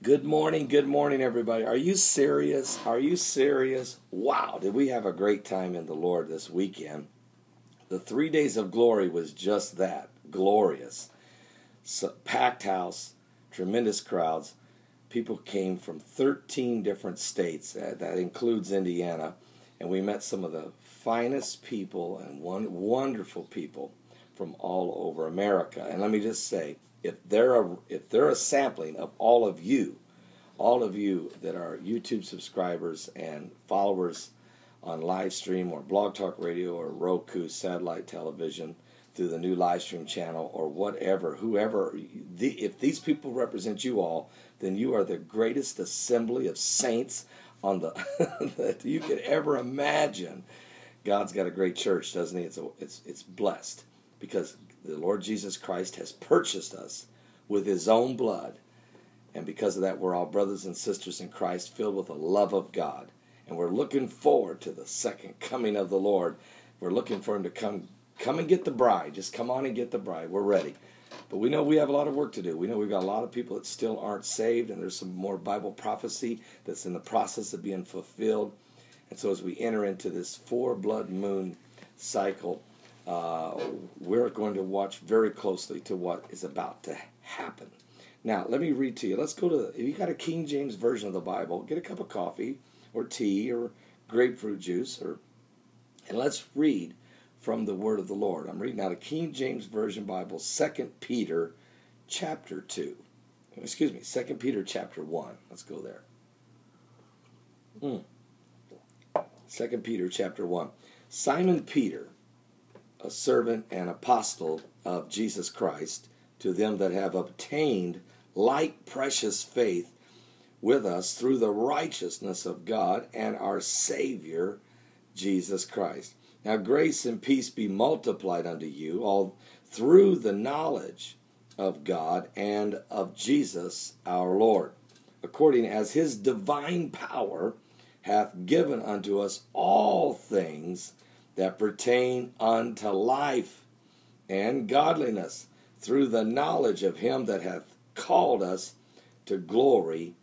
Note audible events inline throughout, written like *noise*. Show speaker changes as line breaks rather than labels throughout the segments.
Good morning, good morning, everybody. Are you serious? Are you serious? Wow, did we have a great time in the Lord this weekend? The three days of glory was just that glorious. So, packed house, tremendous crowds. People came from 13 different states, uh, that includes Indiana, and we met some of the finest people and one, wonderful people from all over America. And let me just say, if they're a, if they're a sampling of all of you, all of you that are YouTube subscribers and followers on live stream or Blog Talk Radio or Roku satellite television through the new live stream channel or whatever, whoever, the, if these people represent you all, then you are the greatest assembly of saints on the *laughs* that you could ever imagine. God's got a great church, doesn't he? It's a, it's it's blessed because the Lord Jesus Christ has purchased us with his own blood. And because of that, we're all brothers and sisters in Christ, filled with the love of God. And we're looking forward to the second coming of the Lord. We're looking for him to come come and get the bride. Just come on and get the bride. We're ready. But we know we have a lot of work to do. We know we've got a lot of people that still aren't saved, and there's some more Bible prophecy that's in the process of being fulfilled. And so as we enter into this four blood moon cycle, uh, we're going to watch very closely to what is about to happen. Now, let me read to you. Let's go to, if you got a King James version of the Bible, get a cup of coffee or tea or grapefruit juice, or and let's read from the word of the Lord. I'm reading out of King James Version Bible, 2 Peter chapter 2. Excuse me, 2 Peter chapter 1. Let's go there. Mm. 2 Peter chapter 1. Simon Peter, a servant and apostle of Jesus Christ, to them that have obtained like precious faith with us through the righteousness of God and our Savior, Jesus Christ. Now, grace and peace be multiplied unto you all through the knowledge of God and of Jesus our Lord, according as his divine power hath given unto us all things that pertain unto life and godliness through the knowledge of him that hath called us to glory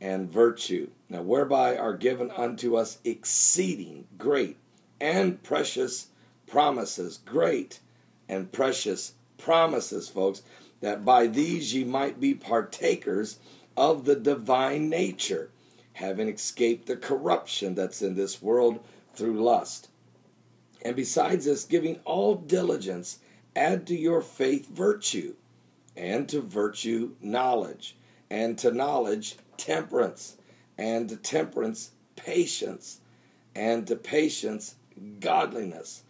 and virtue. Now, whereby are given unto us exceeding great and precious promises, great and precious promises, folks, that by these ye might be partakers of the divine nature, having escaped the corruption that's in this world through lust. And besides this, giving all diligence, add to your faith virtue, and to virtue knowledge, and to knowledge temperance, and to temperance patience, and to patience godliness,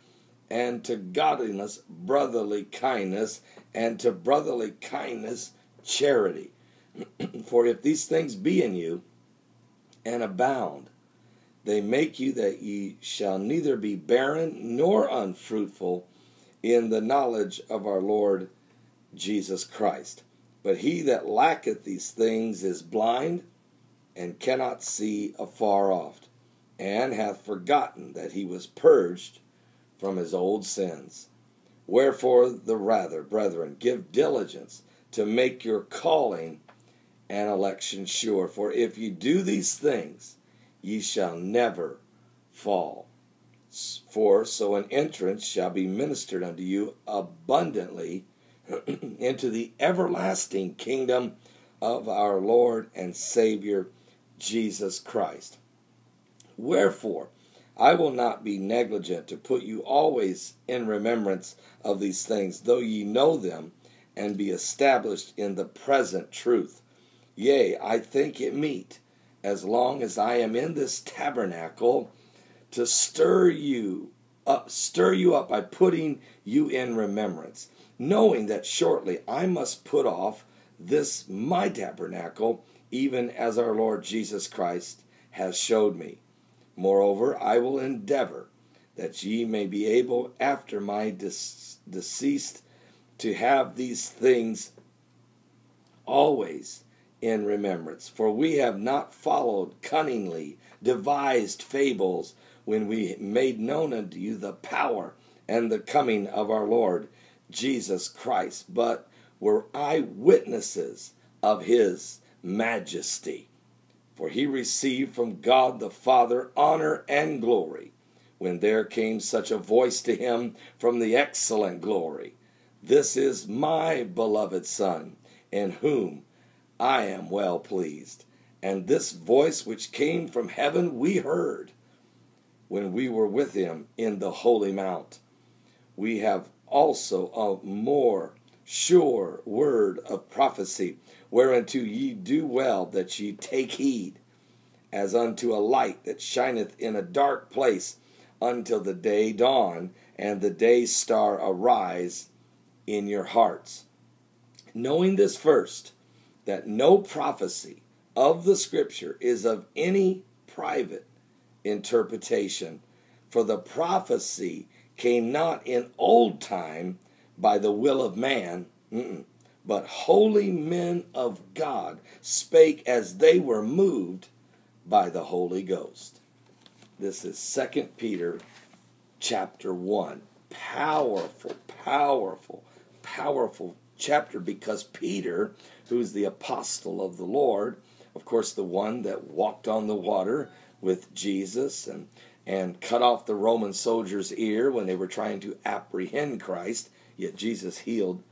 and to godliness brotherly kindness, and to brotherly kindness charity. *clears throat* For if these things be in you and abound, they make you that ye shall neither be barren nor unfruitful in the knowledge of our Lord Jesus Christ. But he that lacketh these things is blind and cannot see afar off, and hath forgotten that he was purged from his old sins. Wherefore, the rather, brethren, give diligence to make your calling and election sure. For if ye do these things, ye shall never fall. For so an entrance shall be ministered unto you abundantly *clears throat* into the everlasting kingdom of our Lord and Savior Jesus Christ. Wherefore, I will not be negligent to put you always in remembrance of these things, though ye know them, and be established in the present truth. Yea, I think it meet, as long as I am in this tabernacle, to stir you up, stir you up by putting you in remembrance, knowing that shortly I must put off this my tabernacle, even as our Lord Jesus Christ has showed me. Moreover, I will endeavor that ye may be able after my deceased to have these things always in remembrance. For we have not followed cunningly devised fables when we made known unto you the power and the coming of our Lord Jesus Christ, but were eyewitnesses of his majesty. For he received from God the Father honor and glory, when there came such a voice to him from the excellent glory This is my beloved Son, in whom I am well pleased. And this voice which came from heaven we heard when we were with him in the holy mount. We have also a more sure word of prophecy, whereunto ye do well that ye take heed, as unto a light that shineth in a dark place until the day dawn and the day star arise in your hearts. Knowing this first, that no prophecy of the Scripture is of any private interpretation, for the prophecy came not in old time by the will of man, but holy men of God spake as they were moved by the Holy Ghost. This is Second Peter chapter 1. Powerful, powerful, powerful chapter because Peter, who's the apostle of the Lord, of course, the one that walked on the water with Jesus and, and cut off the Roman soldier's ear when they were trying to apprehend Christ, yet Jesus healed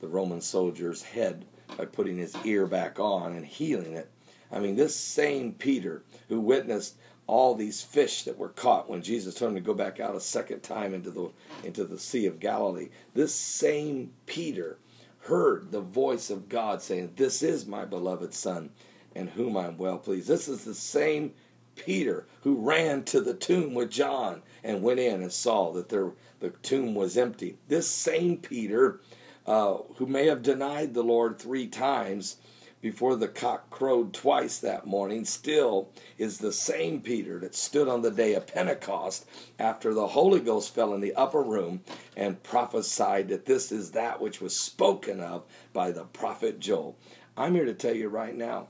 the Roman soldier's head by putting his ear back on and healing it. I mean, this same Peter who witnessed all these fish that were caught when Jesus told him to go back out a second time into the into the Sea of Galilee. This same Peter heard the voice of God saying, This is my beloved Son, in whom I am well pleased. This is the same Peter who ran to the tomb with John and went in and saw that there, the tomb was empty. This same Peter, uh, who may have denied the Lord three times before the cock crowed twice that morning, still is the same Peter that stood on the day of Pentecost after the Holy Ghost fell in the upper room and prophesied that this is that which was spoken of by the prophet Joel. I'm here to tell you right now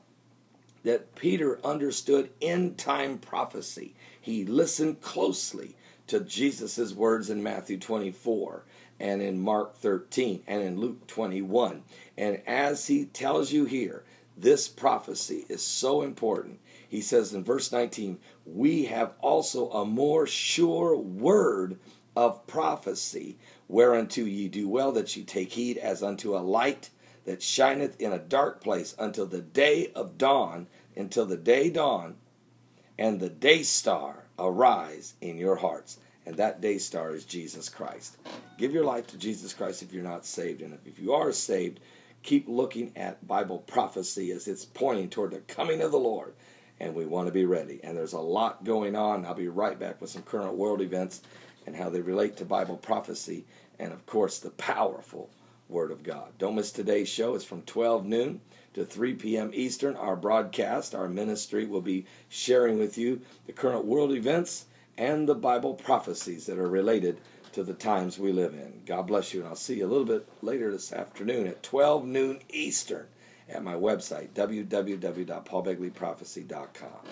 that Peter understood end time prophecy. He listened closely to Jesus' words in Matthew 24 and in Mark 13 and in Luke 21. And as he tells you here, this prophecy is so important. He says in verse 19, We have also a more sure word of prophecy, whereunto ye do well that ye take heed as unto a light that shineth in a dark place until the day of dawn, until the day dawn, and the day star arise in your hearts. And that day star is Jesus Christ. Give your life to Jesus Christ if you're not saved. And if you are saved, keep looking at Bible prophecy as it's pointing toward the coming of the Lord. And we want to be ready. And there's a lot going on. I'll be right back with some current world events and how they relate to Bible prophecy. And of course, the powerful Word of God. Don't miss today's show. It's from 12 noon to 3 p.m. Eastern. Our broadcast, our ministry will be sharing with you the current world events and the Bible prophecies that are related to the times we live in. God bless you, and I'll see you a little bit later this afternoon at 12 noon Eastern at my website, www.paulbegleyprophecy.com.